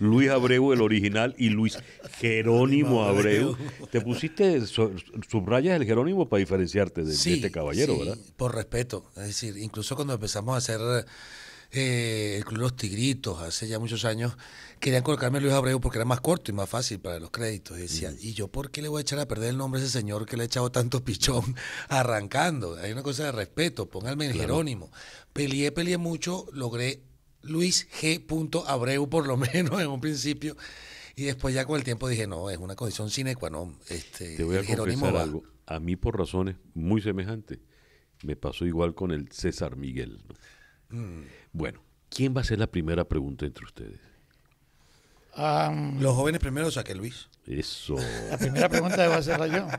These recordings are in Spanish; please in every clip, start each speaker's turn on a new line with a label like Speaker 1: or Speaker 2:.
Speaker 1: Luis Abreu, el original, y Luis Jerónimo Abreu. Te pusiste subrayas el Jerónimo para diferenciarte de, este caballero,
Speaker 2: sí,
Speaker 1: ¿verdad?
Speaker 2: Por respeto. Es decir, incluso cuando empezamos a hacer eh, el Club Los Tigritos hace ya muchos años, querían colocarme Luis Abreu porque era más corto y más fácil para los créditos. Y decían, ¿y yo por qué le voy a echar a perder el nombre a ese señor que le ha echado tanto pichón arrancando? Hay una cosa de respeto, pónganme el Jerónimo. Peleé, peleé mucho, logré Luis G. Abreu por lo menos en un principio. Y después ya con el tiempo dije, no, es una condición sine qua non. Este,
Speaker 1: Te voy a confesar algo. A mí por razones muy semejantes me pasó igual con el César Miguel. Mm. Bueno, ¿quién va a ser la primera pregunta entre ustedes?
Speaker 2: Los jóvenes primero, o sea que Luis.
Speaker 1: Eso.
Speaker 3: La primera pregunta va a hacerla yo.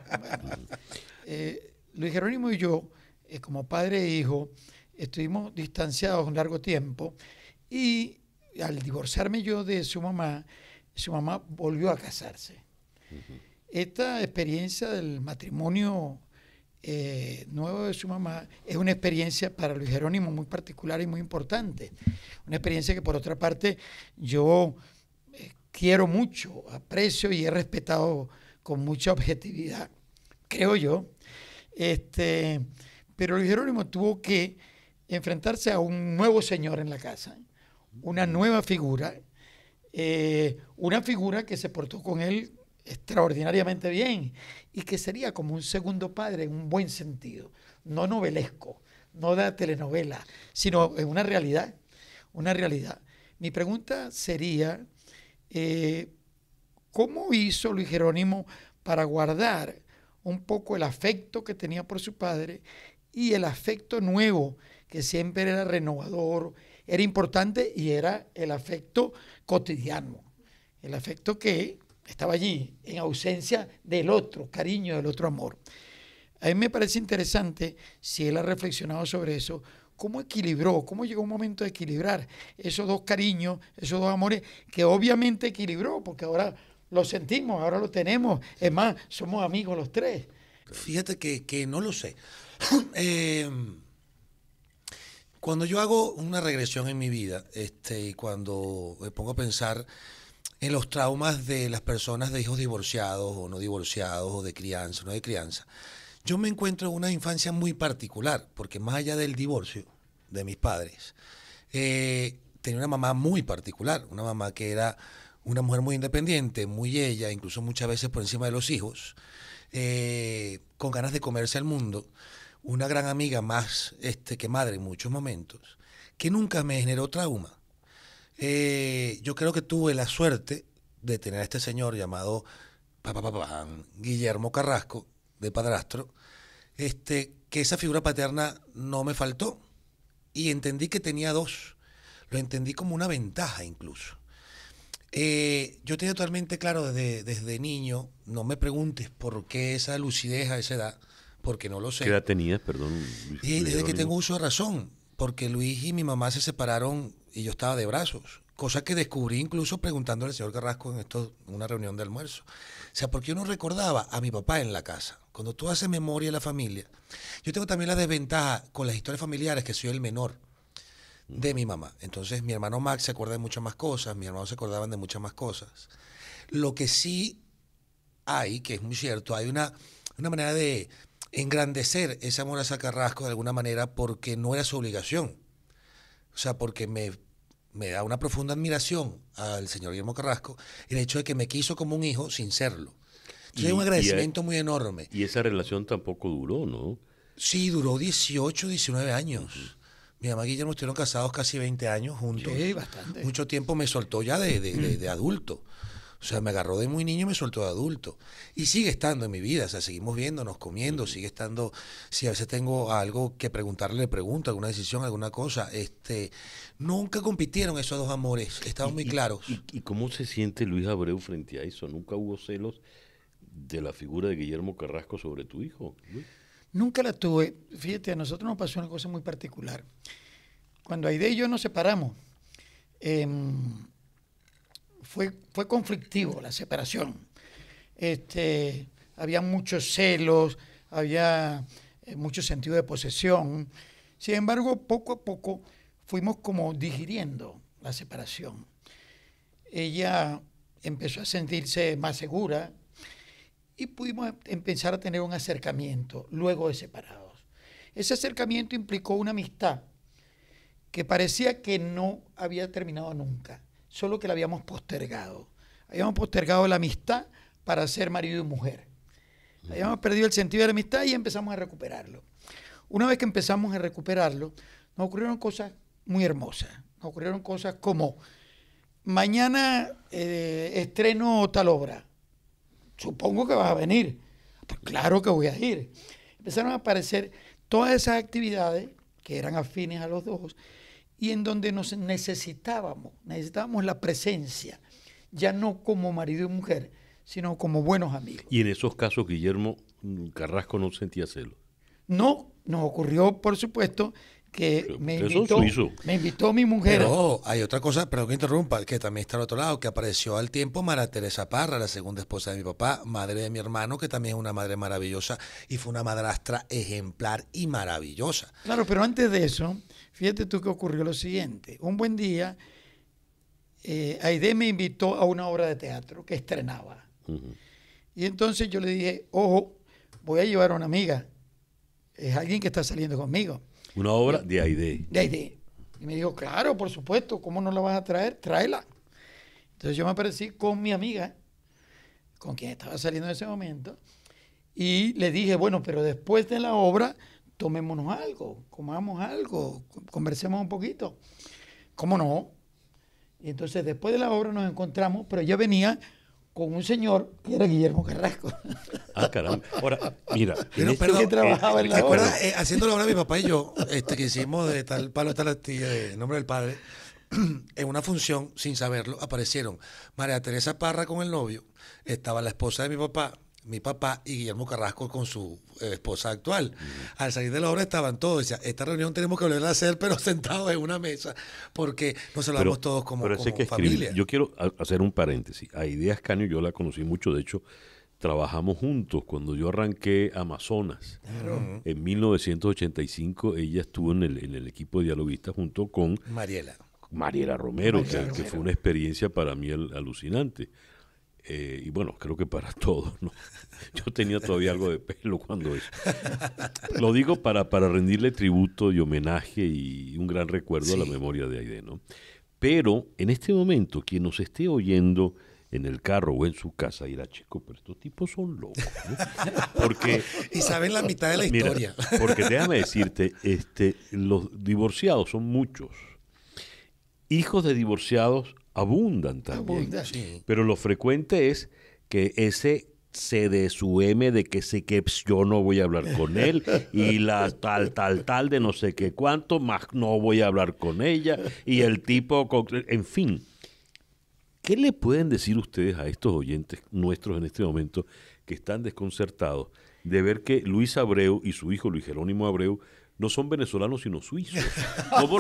Speaker 3: Eh, Luis Jerónimo y yo, eh, como padre e hijo, estuvimos distanciados un largo tiempo y al divorciarme yo de su mamá, su mamá volvió a casarse. Esta experiencia del matrimonio eh, nuevo de su mamá es una experiencia para Luis Jerónimo muy particular y muy importante. Una experiencia que por otra parte yo eh, quiero mucho, aprecio y he respetado con mucha objetividad, creo yo. Este, pero Luis Jerónimo tuvo que enfrentarse a un nuevo señor en la casa, una nueva figura, eh, una figura que se portó con él extraordinariamente bien y que sería como un segundo padre en un buen sentido, no novelesco, no de telenovela, sino en una realidad, una realidad. Mi pregunta sería, eh, ¿cómo hizo Luis Jerónimo para guardar un poco el afecto que tenía por su padre y el afecto nuevo, que siempre era renovador, era importante y era el afecto cotidiano, el afecto que estaba allí en ausencia del otro cariño, del otro amor. A mí me parece interesante, si él ha reflexionado sobre eso, cómo equilibró, cómo llegó un momento de equilibrar esos dos cariños, esos dos amores, que obviamente equilibró, porque ahora lo sentimos, ahora lo tenemos, es más, somos amigos los tres.
Speaker 2: Fíjate que, no lo sé. Eh, cuando yo hago una regresión en mi vida, este, y cuando me pongo a pensar en los traumas de las personas de hijos divorciados o no divorciados o de crianza o no de crianza. Yo me encuentro en una infancia muy particular, porque más allá del divorcio de mis padres, eh, tenía una mamá muy particular, una mamá que era una mujer muy independiente, muy ella, incluso muchas veces por encima de los hijos, eh, con ganas de comerse al mundo, una gran amiga más este, que madre en muchos momentos, que nunca me generó trauma eh, yo creo que tuve la suerte de tener a este señor llamado Guillermo Carrasco, de padrastro, este, que esa figura paterna no me faltó. Y entendí que tenía dos. Lo entendí como una ventaja incluso. Eh, yo tenía totalmente claro desde, desde niño, no me preguntes por qué esa lucidez a esa edad, porque no lo sé.
Speaker 1: ¿Qué edad tenías, perdón?
Speaker 2: y desde que tengo uso de razón, porque Luis y mi mamá se separaron y yo estaba de brazos, cosa que descubrí incluso preguntándole al señor Carrasco en esto, una reunión de almuerzo. O sea, porque yo no recordaba a mi papá en la casa. Cuando tú haces memoria de la familia, yo tengo también la desventaja con las historias familiares que soy el menor de mi mamá. Entonces mi hermano Max se acuerda de muchas más cosas, mis hermanos se acordaban de muchas más cosas. Lo que sí hay, que es muy cierto, hay una, una manera de engrandecer ese amor a Carrasco de alguna manera porque no era su obligación. O sea, porque me, me da una profunda admiración al señor Guillermo Carrasco el hecho de que me quiso como un hijo sin serlo. Entonces, un agradecimiento muy enorme.
Speaker 1: Y esa relación tampoco duró, ¿no?
Speaker 2: Sí, duró 18, 19 años. Mi mamá y Guillermo estuvieron casados casi 20 años juntos.
Speaker 3: Sí, bastante.
Speaker 2: Mucho tiempo me soltó ya de, de, de adulto. O sea, me agarró de muy niño y me soltó de adulto. Y sigue estando en mi vida, o sea, seguimos viéndonos, comiendo, sigue estando, si a veces tengo algo que preguntarle, le pregunto, alguna decisión, alguna cosa. Este, nunca compitieron esos dos amores, estaban muy claros.
Speaker 1: Y, cómo se siente Luis Abreu frente a eso? ¿Nunca hubo celos de la figura de Guillermo Carrasco sobre tu hijo?
Speaker 3: Nunca la tuve. Fíjate, a nosotros nos pasó una cosa muy particular. Cuando Aide y yo nos separamos, eh, fue, fue conflictivo la separación. Este, había muchos celos, había eh, mucho sentido de posesión. Sin embargo, poco a poco fuimos como digiriendo la separación. ella empezó a sentirse más segura y pudimos empezar a tener un acercamiento luego de separados. Ese acercamiento implicó una amistad que parecía que no había terminado nunca, solo que la habíamos postergado. Habíamos postergado la amistad para ser marido y mujer. Habíamos perdido el sentido de la amistad y empezamos a recuperarlo. Una vez que empezamos a recuperarlo, nos ocurrieron cosas muy hermosas. Nos ocurrieron cosas como, mañana eh, estreno tal obra. Supongo que vas a venir. Pues claro que voy a ir. Empezaron a aparecer todas esas actividades que eran afines a los dos y en donde nos necesitábamos, necesitábamos la presencia, ya no como marido y mujer, sino como buenos amigos.
Speaker 1: Y en esos casos, Guillermo Carrasco no sentía celos.
Speaker 3: No, nos ocurrió, por supuesto, que me invitó, me invitó mi mujer.
Speaker 2: Pero hay otra cosa, pero que interrumpa, que también está al otro lado, que apareció al tiempo Mara Teresa Parra, la segunda esposa de mi papá, madre de mi hermano, que también es una madre maravillosa y fue una madrastra ejemplar y maravillosa.
Speaker 3: Claro, pero antes de eso, fíjate tú que ocurrió lo siguiente. Un buen día, eh, Aide me invitó a una obra de teatro que estrenaba. Y entonces yo le dije, ojo, voy a llevar a una amiga. Es alguien que está saliendo conmigo.
Speaker 1: Una obra de Aide.
Speaker 3: De Aide. Y me dijo, claro, por supuesto, ¿cómo no la vas a traer? Tráela. Entonces yo me aparecí con mi amiga, con quien estaba saliendo en ese momento, y le dije, bueno, pero después de la obra, tomémonos algo, comamos algo, conversemos un poquito. ¿Cómo no? Y entonces después de la obra nos encontramos, pero yo venía con un señor que era Guillermo Carrasco.
Speaker 1: Ah, caramba. Ahora, mira.
Speaker 2: Pero, trabajaba en la acuerdas, eh, haciendo la obra mi papá y yo, este, que hicimos de tal palo, tal astilla, de nombre del padre, en una función, sin saberlo, aparecieron María Teresa Parra con el novio, estaba la esposa de mi papá, mi papá y Guillermo Carrasco con su eh, esposa actual. Al salir de la obra estaban todos. Decía, esta reunión tenemos que volverla a hacer, pero sentados en una mesa, porque nos hablamos todos como, familia.
Speaker 1: Yo quiero hacer un paréntesis. A Ideas Caño yo la conocí mucho, de hecho, trabajamos juntos. Cuando yo arranqué Amazonas en 1985, ella estuvo en el, en el equipo de dialoguistas junto con
Speaker 2: Mariela.
Speaker 1: Mariela Romero, que, fue una experiencia para mí alucinante. Eh, y bueno, creo que para todos, ¿no? Yo tenía todavía algo de pelo cuando eso. Lo digo para, para rendirle tributo y homenaje y un gran recuerdo a la memoria de Aide, ¿no? Pero en este momento, quien nos esté oyendo en el carro o en su casa dirá, chico, pero estos tipos son locos, Porque...
Speaker 2: y saben la mitad de la historia.
Speaker 1: porque déjame decirte, este, los divorciados son muchos. Hijos de divorciados abundan también. Pero lo frecuente es que ese se de su M de que sé que yo no voy a hablar con él y la tal, tal, tal de no sé qué cuánto, más no voy a hablar con ella y el tipo, en fin. ¿Qué le pueden decir ustedes a estos oyentes nuestros en este momento que están desconcertados de ver que Luis Abreu y su hijo Luis Jerónimo Abreu no son venezolanos sino suizos. ¿Cómo,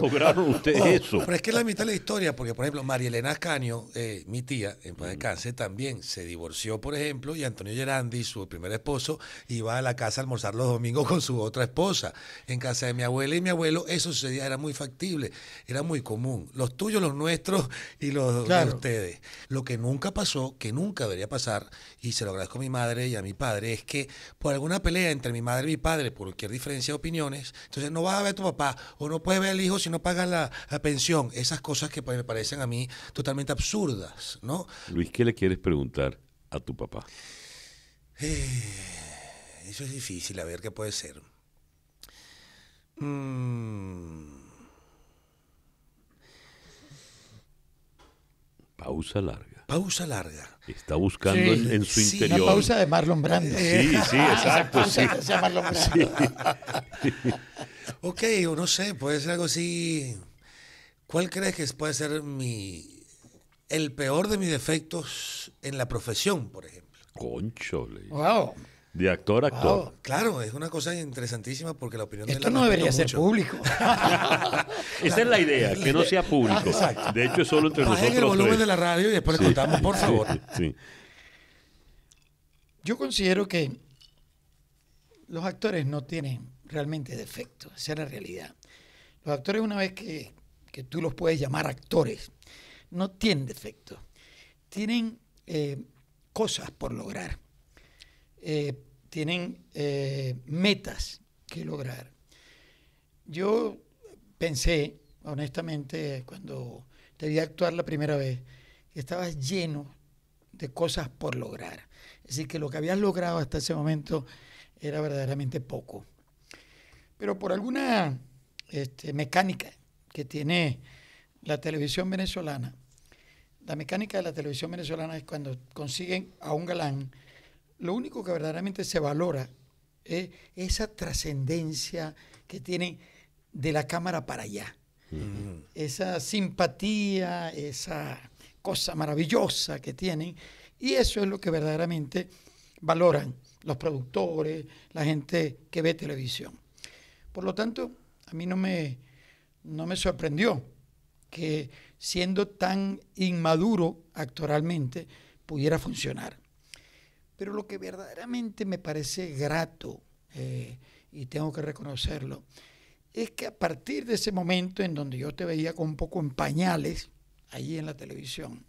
Speaker 1: lograron ustedes eso?
Speaker 2: Pero es que es la mitad de la historia, porque por ejemplo María Elena Ascanio, eh, mi tía, en paz de también se divorció, por ejemplo, y Antonio Gerandi, su primer esposo, iba a la casa a almorzar los domingos con su otra esposa. En casa de mi abuela y mi abuelo, eso sucedía, era muy factible, era muy común. Los tuyos, los nuestros y los de ustedes. Lo que nunca pasó, que nunca debería pasar, y se lo agradezco a mi madre y a mi padre, es que por alguna pelea entre mi madre y mi padre, por cualquier diferencia de opinión, entonces no vas a ver a tu papá o no puedes ver al hijo si no pagas la, pensión. Esas cosas que me parecen a mí totalmente absurdas, ¿no?
Speaker 1: Luis, ¿qué le quieres preguntar a tu papá?
Speaker 2: Eh, eso es difícil, a ver qué puede ser. Mm.
Speaker 1: Pausa larga.
Speaker 2: Pausa larga.
Speaker 1: Está buscando en, su interior.
Speaker 3: Una pausa de Marlon Brando.
Speaker 1: Sí, sí, exacto. sí.
Speaker 3: Marlon Brando.
Speaker 2: ok, o no sé, puede ser algo así. ¿Cuál crees que puede ser mi el peor de mis defectos en la profesión, por ejemplo?
Speaker 1: Conchole.
Speaker 3: Wow.
Speaker 1: De actor a actor.
Speaker 2: Claro, es una cosa interesantísima porque la opinión
Speaker 3: Esto
Speaker 2: de la
Speaker 3: no debería ser público.
Speaker 1: Esa es la idea, que no sea público. De hecho, es solo entre nosotros.
Speaker 2: el volumen de la radio y después le contamos, por favor.
Speaker 3: Yo considero que los actores no tienen realmente defectos, esa es la realidad. Los actores, una vez que, que tú los puedes llamar actores, no tienen defectos, tienen eh, cosas por lograr, eh, tienen eh, metas que lograr. Yo pensé, honestamente, cuando te vi actuar la primera vez, que estabas lleno de cosas por lograr. Es decir, que lo que habías logrado hasta ese momento era verdaderamente poco. Pero por alguna este, mecánica que tiene la televisión venezolana, la mecánica de la televisión venezolana es cuando consiguen a un galán, lo único que verdaderamente se valora es esa trascendencia que tienen de la cámara para allá. Esa simpatía, esa cosa maravillosa que tienen. Y eso es lo que verdaderamente valoran los productores, la gente que ve televisión. Por lo tanto, a mí no me, no me sorprendió que siendo tan inmaduro actoralmente pudiera funcionar. Pero lo que verdaderamente me parece grato, eh, y tengo que reconocerlo, es que a partir de ese momento en donde yo te veía con un poco en pañales, allí en la televisión,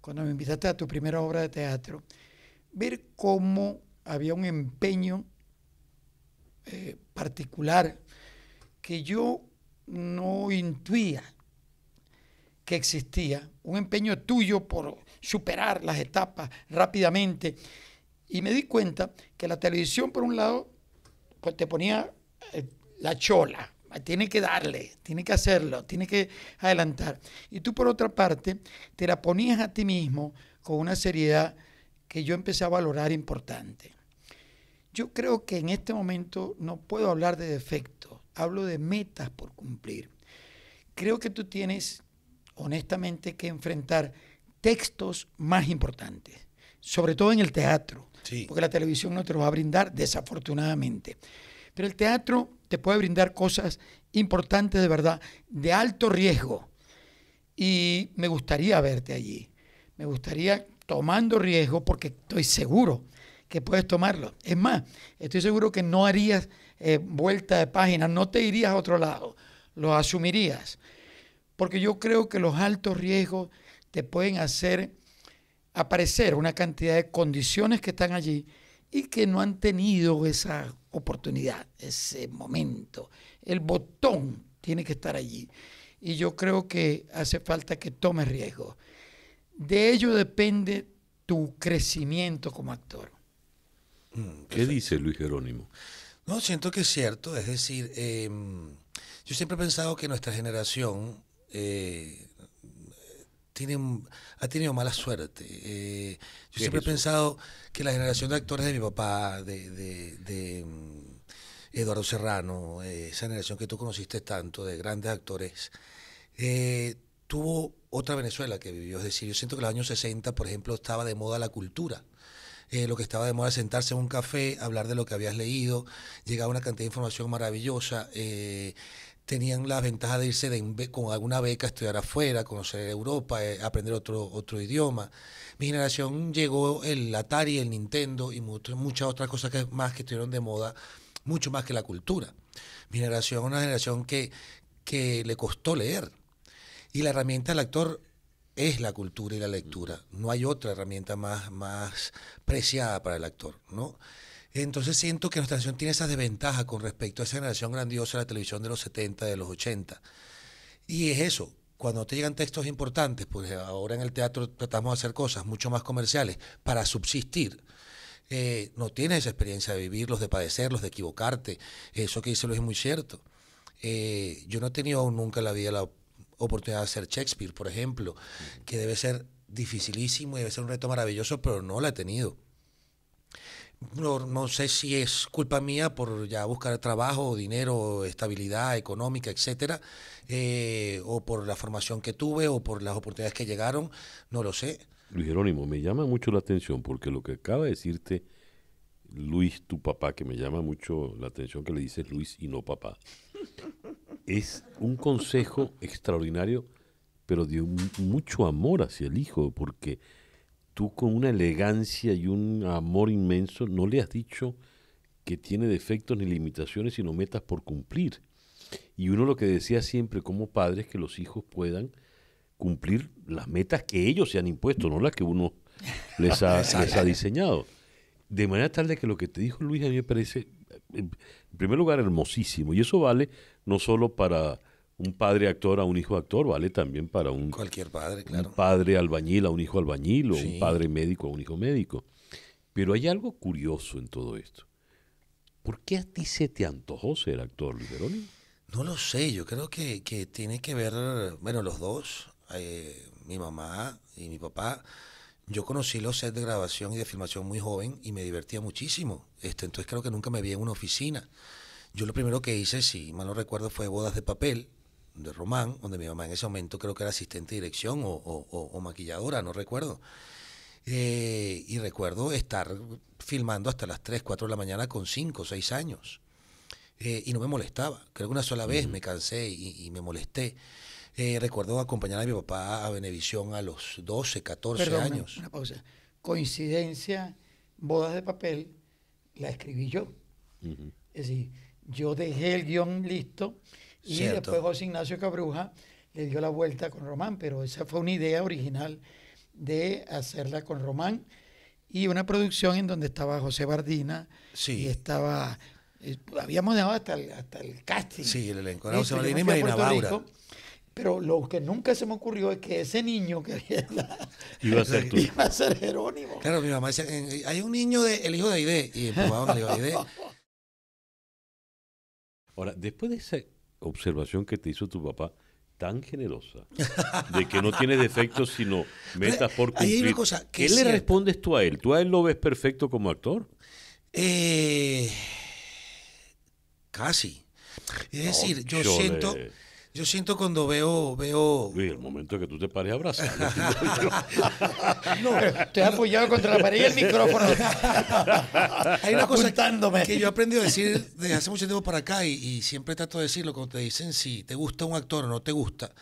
Speaker 3: cuando me invitaste a tu primera obra de teatro, ver cómo había un empeño eh, particular que yo no intuía que existía, un empeño tuyo por superar las etapas rápidamente. Y me di cuenta que la televisión, por un lado, pues te ponía eh, la chola, tiene que darle, tiene que hacerlo, tiene que adelantar. Y tú, por otra parte, te la ponías a ti mismo con una seriedad que yo empecé a valorar importante. Yo creo que en este momento no puedo hablar de defectos, hablo de metas por cumplir. Creo que tú tienes honestamente que enfrentar textos más importantes, sobre todo en el teatro, porque la televisión no te lo va a brindar desafortunadamente. Pero el teatro te puede brindar cosas importantes de verdad, de alto riesgo. Y me gustaría verte allí. Me gustaría tomando riesgo porque estoy seguro que puedes tomarlo. Es más, estoy seguro que no harías eh, vuelta de página, no te irías a otro lado, lo asumirías. Porque yo creo que los altos riesgos te pueden hacer aparecer una cantidad de condiciones que están allí y que no han tenido esa oportunidad, ese momento. El botón tiene que estar allí. Y yo creo que hace falta que tomes riesgo. De ello depende tu crecimiento como actor.
Speaker 1: Mm, ¿Qué dice Luis Jerónimo?
Speaker 2: No, siento que es cierto. Es decir, em, yo siempre he pensado que nuestra generación eh, ha tenido mala suerte. Eh, yo siempre he pensado que la generación de actores de mi papá, de, mm, Eduardo Serrano, eh, esa generación que tú conociste tanto, de grandes actores, eh, tuvo otra Venezuela que vivió. Es decir, yo siento que en los años 60, por ejemplo, estaba de moda la cultura. lo que estaba de moda sentarse en un café, hablar de lo que habías leído, llegaba una cantidad de información maravillosa tenían la ventaja de irse con alguna beca a estudiar afuera, conocer Europa, eh, aprender otro, otro idioma. Mi generación llegó el Atari, el Nintendo y muchas otras cosas que, más que estuvieron de moda, mucho más que la cultura. Mi generación es una generación que, que le costó leer. Y la herramienta del actor es la cultura y la lectura. No hay otra herramienta más, más preciada para el actor, ¿no? Entonces siento que nuestra nación tiene esa desventaja con respecto a esa generación grandiosa de la televisión de los 70, de los 80. Y es eso, cuando te llegan textos importantes, pues ahora en el teatro tratamos de hacer cosas mucho más comerciales para subsistir. Eh, no tienes esa experiencia de vivirlos, de padecerlos, de equivocarte. Eso que dice Luis es muy cierto. Eh, yo no he tenido nunca en la vida la oportunidad de hacer Shakespeare, por ejemplo, que debe ser dificilísimo y debe ser un reto maravilloso, pero no la he tenido no, sé si es culpa mía por ya buscar trabajo, dinero, estabilidad económica, etcétera, eh, o por la formación que tuve, o por las oportunidades que llegaron, no lo sé.
Speaker 1: Luis Jerónimo, me llama mucho la atención porque lo que acaba de decirte Luis, tu papá, que me llama mucho la atención que le dices Luis y no papá, es un consejo extraordinario, pero de mucho amor hacia el hijo, porque tú con una elegancia y un amor inmenso no le has dicho que tiene defectos ni limitaciones, sino metas por cumplir. Y uno lo que decía siempre como padre es que los hijos puedan cumplir las metas que ellos se han impuesto, no las que uno les ha, les ha diseñado. De manera tal de que lo que te dijo Luis a mí me parece, en primer lugar, hermosísimo. Y eso vale no solo para un padre actor a un hijo actor, vale también para un,
Speaker 2: Cualquier padre, claro.
Speaker 1: un padre albañil a un hijo albañil o un padre médico a un hijo médico. Pero hay algo curioso en todo esto. ¿Por qué a ti se te antojó ser actor, Luis Jerónimo?
Speaker 2: No lo sé, yo creo que, que tiene que ver, bueno, los dos, eh, mi mamá y mi papá. Yo conocí los sets de grabación y de filmación muy joven y me divertía muchísimo. Este, entonces creo que nunca me vi en una oficina. Yo lo primero que hice, si mal no recuerdo, fue Bodas de Papel, de Román, donde mi mamá en ese momento creo que era asistente de dirección o, o, maquilladora, no recuerdo. Eh, y recuerdo estar filmando hasta las 3, 4 de la mañana con 5, 6 años. Eh, y no me molestaba. Creo que una sola vez me cansé y, me molesté. Eh, recuerdo acompañar a mi papá a Benevisión a los 12, 14 años.
Speaker 3: Una, pausa. Coincidencia, bodas de papel, la escribí yo. Es decir, yo dejé el guion listo y después José Ignacio Cabruja le dio la vuelta con Román, pero esa fue una idea original de hacerla con Román y una producción en donde estaba José Bardina y estaba eh, habíamos dejado hasta el, hasta el casting.
Speaker 2: Sí, el elenco era José Bardina y Marina Baura.
Speaker 3: Pero lo que nunca se me ocurrió es que ese niño que había
Speaker 1: iba a ser tú.
Speaker 3: Iba a ser Jerónimo.
Speaker 2: Claro, mi mamá decía, hay un niño de el hijo de Aide y empujaban al hijo de Aide.
Speaker 1: Ahora, después de esa observación que te hizo tu papá, tan generosa, de que no tiene defectos sino metas por cumplir. ¿Qué le respondes tú a él? ¿Tú a él lo ves perfecto como actor?
Speaker 2: Eh, casi. Es decir, yo siento... Yo siento cuando veo, veo.
Speaker 1: Uy, el momento que tú te pares a abrazar.
Speaker 3: no, estoy apoyado contra la pared y el micrófono.
Speaker 2: Hay una cosa que yo he aprendido a decir desde hace mucho tiempo para acá y, siempre trato de decirlo cuando te dicen si te gusta un actor o no te gusta.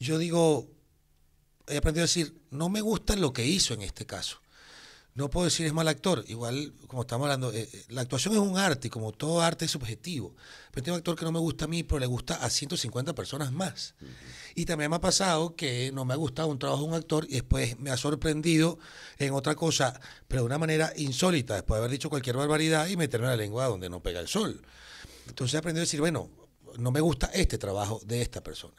Speaker 2: Yo digo, he aprendido a decir, no me gusta lo que hizo en este caso no puedo decir es mal actor. Igual, como estamos hablando, eh, eh, la actuación es un arte como todo arte es subjetivo. Pero tengo un actor que no me gusta a mí, pero le gusta a 150 personas más. Y también me ha pasado que no me ha gustado un trabajo de un actor y después me ha sorprendido en otra cosa, pero de una manera insólita, después de haber dicho cualquier barbaridad y meterme la lengua donde no pega el sol. Entonces he aprendido a decir, bueno, no me gusta este trabajo de esta persona.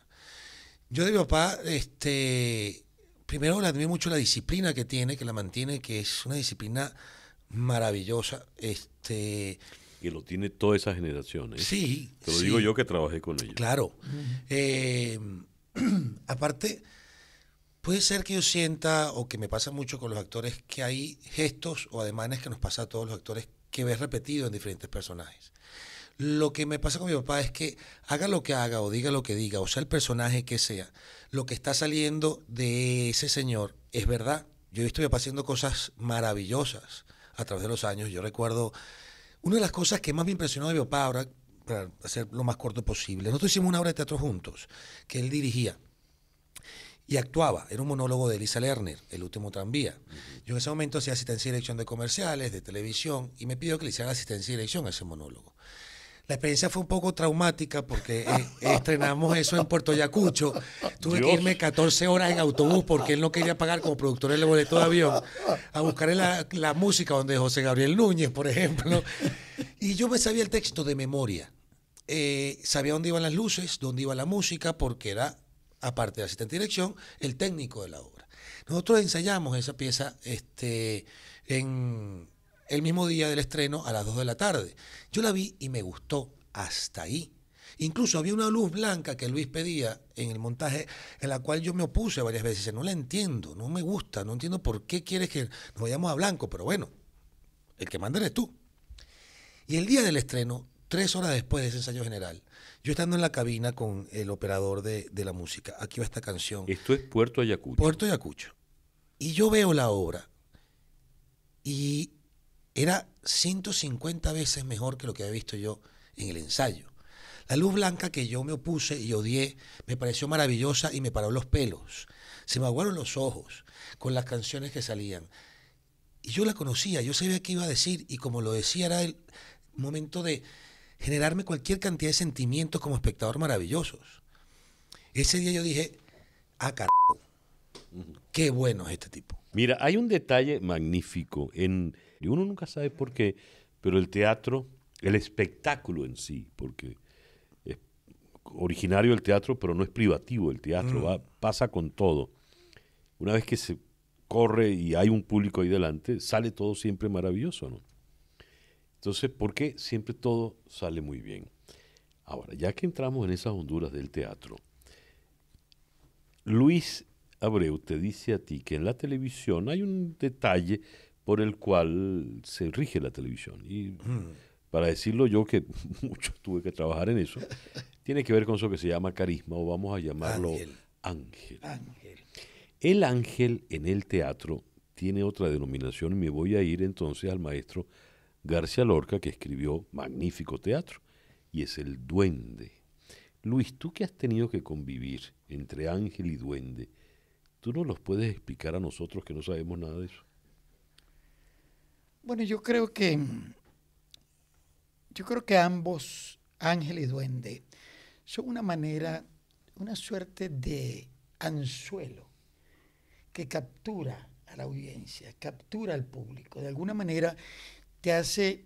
Speaker 2: Yo de mi papá, este primero le admiro mucho la disciplina que tiene, que la mantiene, que es una disciplina maravillosa. Este,
Speaker 1: y lo tiene toda esa generación. ¿eh?
Speaker 2: Sí.
Speaker 1: Te lo digo yo que trabajé con ellos.
Speaker 2: Claro. Eh, aparte, puede ser que yo sienta, o que me pasa mucho con los actores, que hay gestos o ademanes que nos pasa a todos los actores que ves repetido en diferentes personajes. Lo que me pasa con mi papá es que haga lo que haga o diga lo que diga, o sea el personaje que sea, lo que está saliendo de ese señor es verdad. Yo he visto a mi papá haciendo cosas maravillosas a través de los años. Yo recuerdo, una de las cosas que más me impresionó de mi papá, ahora, para hacer lo más corto posible, nosotros hicimos una obra de teatro juntos, que él dirigía y actuaba. Era un monólogo de Elisa Lerner, El último tranvía. Yo en ese momento hacía asistencia y dirección de comerciales, de televisión, y me pidió que le hiciera asistencia y dirección a ese monólogo. La experiencia fue un poco traumática porque eh, estrenamos eso en Puerto Ayacucho. Tuve que irme 14 horas en autobús porque él no quería pagar como productor el boleto de avión a buscar la, la música donde José Gabriel Núñez, por ejemplo. Y yo me sabía el texto de memoria. Eh, sabía dónde iban las luces, dónde iba la música, porque era, aparte de asistente de dirección, el técnico de la obra. Nosotros ensayamos esa pieza este, en, el mismo día del estreno a las 2 de la tarde. Yo la vi y me gustó hasta ahí. Incluso había una luz blanca que Luis pedía en el montaje, en la cual yo me opuse varias veces. No la entiendo, no me gusta, no entiendo por qué quieres que nos vayamos a blanco, pero bueno, el que manda eres tú. Y el día del estreno, tres horas después de ese ensayo general, yo estando en la cabina con el operador de, de la música, aquí va esta canción.
Speaker 1: Esto es Puerto Ayacucho.
Speaker 2: Puerto Ayacucho. Y yo veo la obra y era 150 veces mejor que lo que había visto yo en el ensayo. La luz blanca que yo me opuse y odié me pareció maravillosa y me paró los pelos. Se me aguaron los ojos con las canciones que salían. Y yo la conocía, yo sabía qué iba a decir y como lo decía era el momento de generarme cualquier cantidad de sentimientos como espectador maravillosos. Ese día yo dije, ah, carajo, qué bueno es este tipo.
Speaker 1: Mira, hay un detalle magnífico en, y uno nunca sabe por qué, pero el teatro, el espectáculo en sí, porque es originario del teatro, pero no es privativo el teatro, va, pasa con todo. Una vez que se corre y hay un público ahí delante, sale todo siempre maravilloso, ¿no? Entonces, ¿por qué siempre todo sale muy bien? Ahora, ya que entramos en esas honduras del teatro, Luis Abreu te dice a ti que en la televisión hay un detalle por el cual se rige la televisión. Y para decirlo yo, que mucho tuve que trabajar en eso, tiene que ver con eso que se llama carisma, o vamos a llamarlo ángel. ángel. El ángel en el teatro tiene otra denominación y me voy a ir entonces al maestro García Lorca, que escribió magnífico teatro, y es el duende. Luis, tú que has tenido que convivir entre ángel y duende, ¿tú no los puedes explicar a nosotros que no sabemos nada de eso?
Speaker 3: Bueno, yo creo que yo creo que ambos, ángel y duende, son una manera, una suerte de anzuelo que captura a la audiencia, captura al público. De alguna manera te hace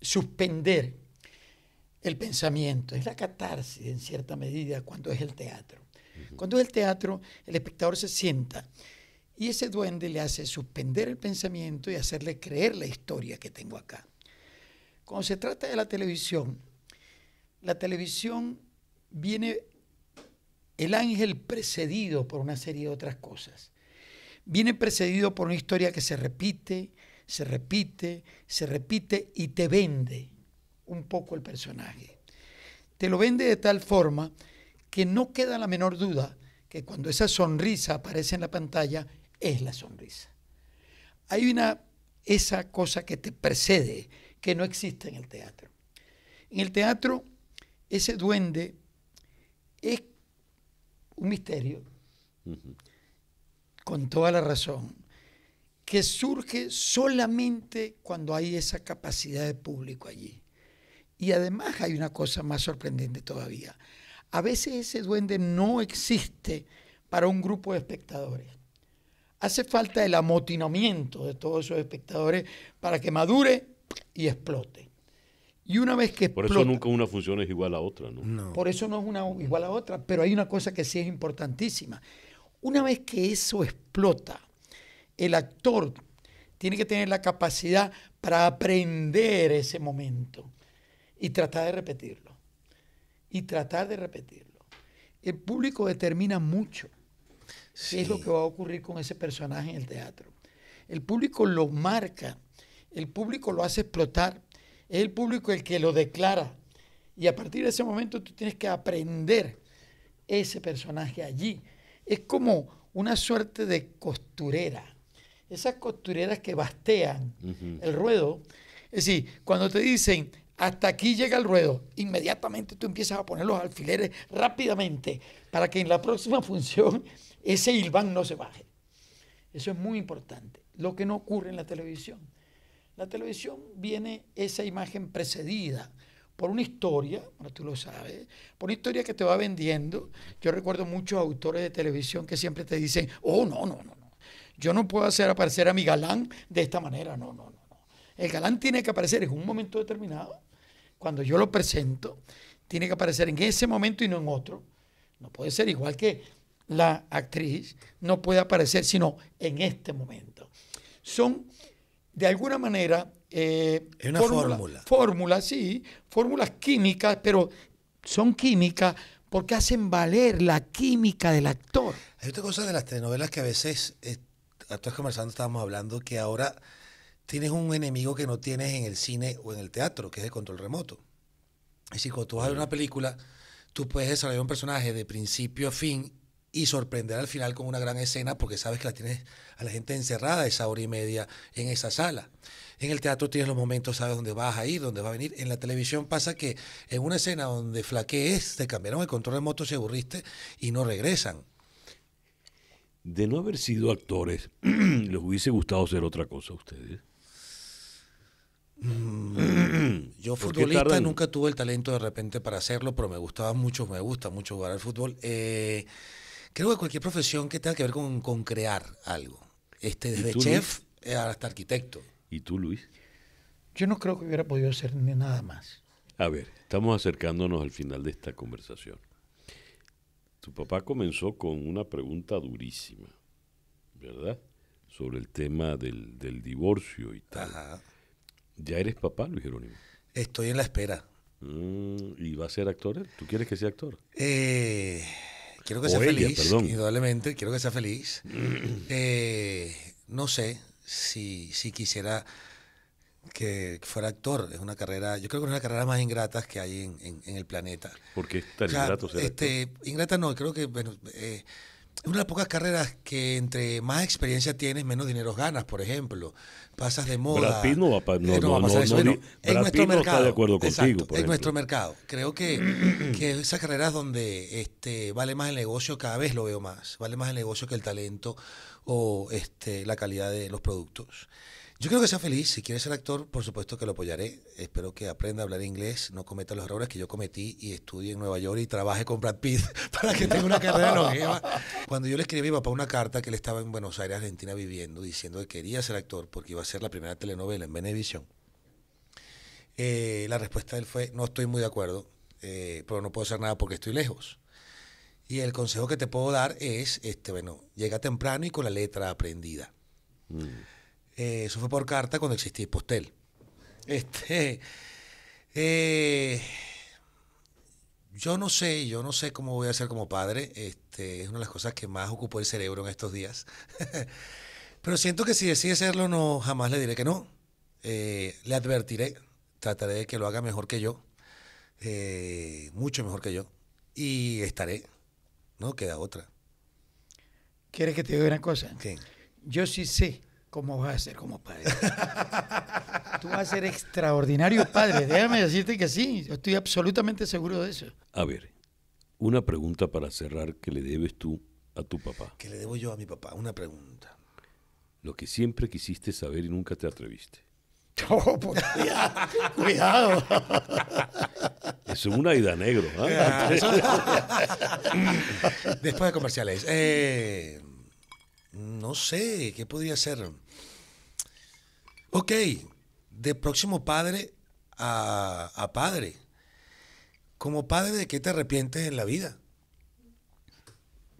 Speaker 3: suspender el pensamiento. Es la catarsis en cierta medida cuando es el teatro. Cuando es el teatro, el espectador se sienta y ese duende le hace suspender el pensamiento y hacerle creer la historia que tengo acá. Cuando se trata de la televisión, la televisión viene el ángel precedido por una serie de otras cosas. Viene precedido por una historia que se repite, se repite, se repite y te vende un poco el personaje. Te lo vende de tal forma que no queda la menor duda que cuando esa sonrisa aparece en la pantalla es la sonrisa. Hay una, esa cosa que te precede, que no existe en el teatro. En el teatro, ese duende es un misterio, con toda la razón, que surge solamente cuando hay esa capacidad de público allí. Y además hay una cosa más sorprendente todavía. A veces ese duende no existe para un grupo de espectadores hace falta el amotinamiento de todos esos espectadores para que madure y explote. Y una vez que
Speaker 1: Por eso nunca una función es igual a otra, ¿no?
Speaker 3: Por eso no es una igual a otra, pero hay una cosa que sí es importantísima. Una vez que eso explota, el actor tiene que tener la capacidad para aprender ese momento y tratar de repetirlo. Y tratar de repetirlo. El público determina mucho qué es lo que va a ocurrir con ese personaje en el teatro. El público lo marca, el público lo hace explotar, es el público el que lo declara. Y a partir de ese momento tú tienes que aprender ese personaje allí. Es como una suerte de costurera. Esas costureras que bastean el ruedo. Es decir, cuando te dicen, hasta aquí llega el ruedo, inmediatamente tú empiezas a poner los alfileres rápidamente para que en la próxima función ese hilván no se baje. Eso es muy importante. Lo que no ocurre en la televisión. La televisión viene esa imagen precedida por una historia, bueno, tú lo sabes, por una historia que te va vendiendo. Yo recuerdo muchos autores de televisión que siempre te dicen, oh, no, no, no, no. Yo no puedo hacer aparecer a mi galán de esta manera, no, no, no. no. El galán tiene que aparecer en un momento determinado. Cuando yo lo presento, tiene que aparecer en ese momento y no en otro. No puede ser igual que la actriz no puede aparecer sino en este momento. Son, de alguna manera,
Speaker 2: eh, una fórmula.
Speaker 3: Fórmulas, sí, fórmulas químicas, pero son químicas porque hacen valer la química del actor.
Speaker 2: Hay otra cosa de las telenovelas que a veces, eh, estás conversando, estábamos hablando, que ahora tienes un enemigo que no tienes en el cine o en el teatro, que es el control remoto. Es decir, cuando tú vas a ver una película, tú puedes desarrollar un personaje de principio a fin y sorprender al final con una gran escena porque sabes que la tienes a la gente encerrada esa hora y media en esa sala. En el teatro tienes los momentos, sabes dónde vas a ir, dónde va a venir. En la televisión pasa que en una escena donde flaquees, te cambiaron el control remoto, se aburriste y no regresan.
Speaker 1: De no haber sido actores, ¿les hubiese gustado hacer otra cosa a ustedes?
Speaker 2: Mm, yo futbolista nunca tuve el talento de repente para hacerlo, pero me gustaba mucho, me gusta mucho jugar al fútbol. Eh, Creo que cualquier profesión que tenga que ver con, con crear algo, este, desde chef hasta arquitecto.
Speaker 1: ¿Y tú, Luis?
Speaker 3: Yo no creo que hubiera podido ser ni nada más.
Speaker 1: A ver, estamos acercándonos al final de esta conversación. Tu papá comenzó con una pregunta durísima, ¿verdad? Sobre el tema del, divorcio y tal. Ajá. ¿Ya eres papá, Luis Jerónimo?
Speaker 2: Estoy en la espera.
Speaker 1: Mm, ¿Y va a ser actor? ¿Tú quieres que sea actor?
Speaker 2: Eh, quiero que sea feliz, indudablemente, quiero que sea feliz. Eh, no sé si, si quisiera que fuera actor. Es una carrera, yo creo que es una de las carreras más ingratas que hay en, el planeta.
Speaker 1: ¿Por qué tan ingrato ser
Speaker 2: este, Ingrata no, creo que bueno, eh, es una de las pocas carreras que entre más experiencia tienes, menos dinero ganas, por ejemplo. Pasas de moda.
Speaker 1: Brad no va, pa, no, no,
Speaker 2: no,
Speaker 1: eso. en
Speaker 2: nuestro mercado,
Speaker 1: está de acuerdo contigo.
Speaker 2: en nuestro mercado. Creo que, que esas carreras donde este, vale más el negocio, cada vez lo veo más. Vale más el negocio que el talento o este, la calidad de los productos. Yo creo que sea feliz. Si quiere ser actor, por supuesto que lo apoyaré. Espero que aprenda a hablar inglés, no cometa los errores que yo cometí y estudie en Nueva York y trabaje con Brad Pitt para que tenga una carrera longeva. Cuando yo le escribí a mi papá una carta que él estaba en Buenos Aires, Argentina, viviendo, diciendo que quería ser actor porque iba a ser la primera telenovela en Venevisión, eh, la respuesta de él fue: No estoy muy de acuerdo, eh, pero no puedo hacer nada porque estoy lejos. Y el consejo que te puedo dar es: este, bueno, llega temprano y con la letra aprendida. Mm. Eh, eso fue por carta cuando existía Postel. Este, eh, yo no sé, yo no sé cómo voy a ser como padre. Este, es una de las cosas que más ocupó el cerebro en estos días. Pero siento que si decide hacerlo, no, jamás le diré que no. Eh, le advertiré, trataré de que lo haga mejor que yo, mucho mejor que yo, y estaré. No queda otra.
Speaker 3: ¿Quieres que te diga una cosa? Yo sí sé ¿Cómo vas a ser como padre? Tú vas a ser extraordinario padre. Déjame decirte que sí. Yo estoy absolutamente seguro de eso.
Speaker 1: A ver, una pregunta para cerrar que le debes tú a tu papá.
Speaker 2: ¿Qué le debo yo a mi papá? Una pregunta.
Speaker 1: Lo que siempre quisiste saber y nunca te atreviste.
Speaker 3: Oh, pues, cuidado.
Speaker 1: Es una ida negro. ¿ah?
Speaker 2: Después de comerciales. Eh, no sé, ¿qué podría ser? Ok, de próximo padre a, padre. Como padre, ¿de qué te arrepientes en la vida?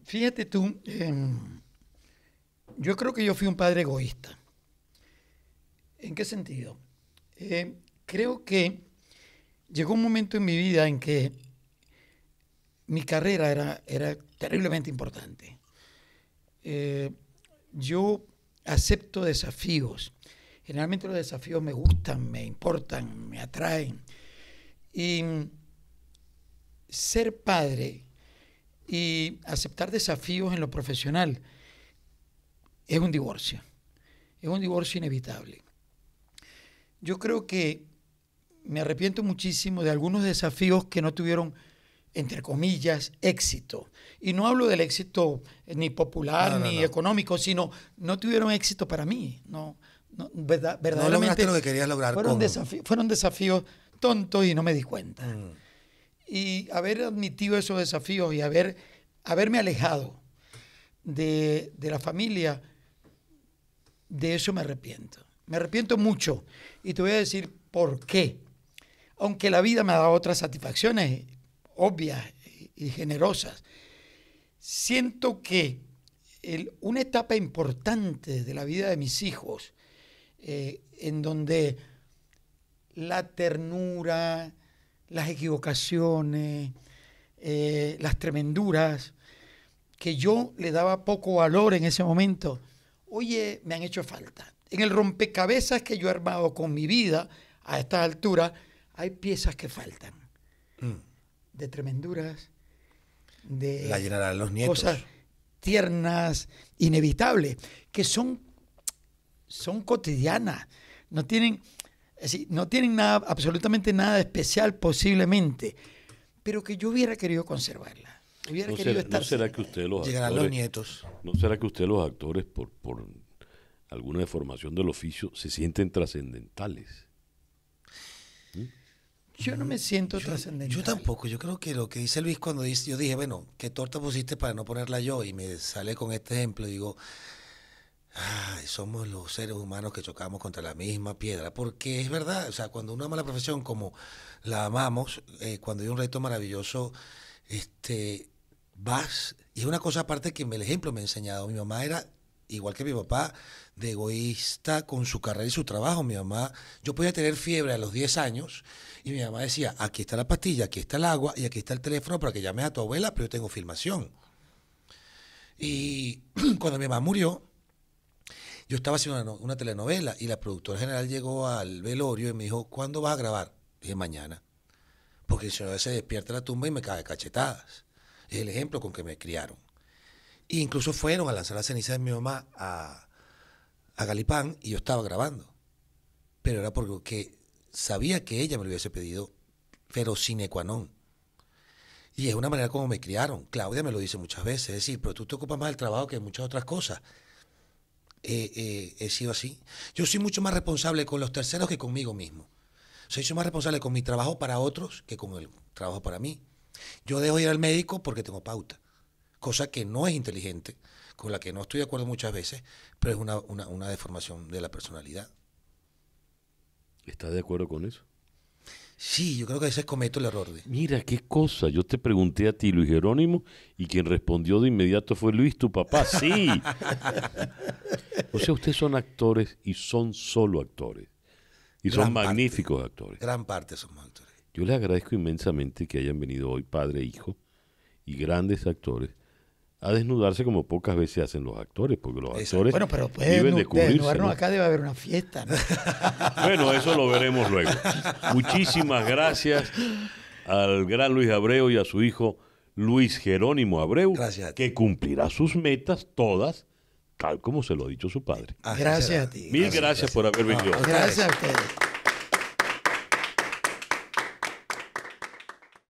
Speaker 3: Fíjate tú, em, yo creo que yo fui un padre egoísta. ¿En qué sentido? Eh, creo que llegó un momento en mi vida en que mi carrera era, era terriblemente importante. Eh, yo acepto desafíos. Generalmente los desafíos me gustan, me importan, me atraen. Y ser padre y aceptar desafíos en lo profesional es un divorcio. Es un divorcio inevitable. Yo creo que me arrepiento muchísimo de algunos desafíos que no tuvieron entre comillas, éxito. Y no hablo del éxito ni popular ni económico, sino no tuvieron éxito para mí. No, no verdaderamente.
Speaker 2: lo que querías lograr.
Speaker 3: Fueron, desafíos, fueron desafíos tontos y no me di cuenta. Mm. Y haber admitido esos desafíos y haber, haberme alejado de, de la familia, de eso me arrepiento. Me arrepiento mucho. Y te voy a decir por qué. Aunque la vida me ha dado otras satisfacciones, obvias y generosas. Siento que una etapa importante de la vida de mis hijos, eh, en donde la ternura, las equivocaciones, eh, las tremenduras, que yo le daba poco valor en ese momento, oye, me han hecho falta. En el rompecabezas que yo he armado con mi vida a esta altura, hay piezas que faltan. Mm de tremenduras, de
Speaker 2: la los nietos.
Speaker 3: cosas tiernas, inevitables, que son, son cotidianas, no tienen, no tienen nada, absolutamente nada especial posiblemente, pero que yo hubiera querido conservarla. Hubiera
Speaker 1: no
Speaker 3: querido
Speaker 1: será,
Speaker 3: estar
Speaker 1: ¿no será que usted los
Speaker 2: Llegarán los nietos.
Speaker 1: ¿No será que usted los actores, por, por alguna deformación del oficio, se sienten trascendentales?
Speaker 3: Yo no me siento
Speaker 2: Yo,
Speaker 3: trascendental.
Speaker 2: yo tampoco, yo creo que lo que dice Luis cuando dice, yo dije, bueno, ¿qué torta pusiste para no ponerla yo? Y me sale con este ejemplo y digo, ay, somos los seres humanos que chocamos contra la misma piedra, porque es verdad, o sea, cuando uno ama la profesión como la amamos, eh, cuando hay un reto maravilloso, este, vas, y es una cosa aparte que el ejemplo me ha enseñado, mi mamá era igual que mi papá, de egoísta con su carrera y su trabajo. Mi mamá, yo podía tener fiebre a los 10 años y mi mamá decía, aquí está la pastilla, aquí está el agua y aquí está el teléfono para que llames a tu abuela, pero yo tengo filmación. Y cuando mi mamá murió, yo estaba haciendo una, no- una telenovela y la productora general llegó al velorio y me dijo, ¿cuándo vas a grabar? Dije, mañana. Porque si no se despierta la tumba y me cae cachetadas. Es el ejemplo con que me criaron. E incluso fueron a lanzar la ceniza de mi mamá a, a Galipán y yo estaba grabando. Pero era porque sabía que ella me lo hubiese pedido, pero sine qua non. Y es una manera como me criaron. Claudia me lo dice muchas veces, es decir, pero tú te ocupas más del trabajo que muchas otras cosas. Eh, eh, he sido así. Yo soy mucho más responsable con los terceros que conmigo mismo. Soy mucho más responsable con mi trabajo para otros que con el trabajo para mí. Yo dejo ir al médico porque tengo pauta, cosa que no es inteligente, con la que no estoy de acuerdo muchas veces, pero es una, una, una deformación de la personalidad.
Speaker 1: ¿Estás de acuerdo con eso?
Speaker 2: Sí, yo creo que a veces cometo el error de...
Speaker 1: Mira, qué cosa. Yo te pregunté a ti, Luis Jerónimo, y quien respondió de inmediato fue Luis, tu papá. Sí. o sea, ustedes son actores y son solo actores. Y son
Speaker 2: parte.
Speaker 1: magníficos actores.
Speaker 2: Gran parte somos actores.
Speaker 1: Yo les agradezco inmensamente que hayan venido hoy, padre e hijo, y grandes actores, a desnudarse como pocas veces hacen los actores, porque los
Speaker 2: Exacto.
Speaker 1: actores
Speaker 3: Bueno, pero puede
Speaker 1: viven de cubrirse.
Speaker 3: desnudarnos
Speaker 1: ¿no?
Speaker 3: acá debe haber una fiesta. ¿no?
Speaker 1: Bueno, eso lo veremos luego. Muchísimas gracias al gran Luis Abreu y a su hijo Luis Jerónimo Abreu,
Speaker 2: Gracias
Speaker 1: que cumplirá sus metas todas, tal como se lo ha dicho su padre.
Speaker 3: Gracias
Speaker 2: será.
Speaker 3: a ti.
Speaker 1: Mil gracias, por haber venido.
Speaker 2: Otra
Speaker 3: Gracias a ustedes.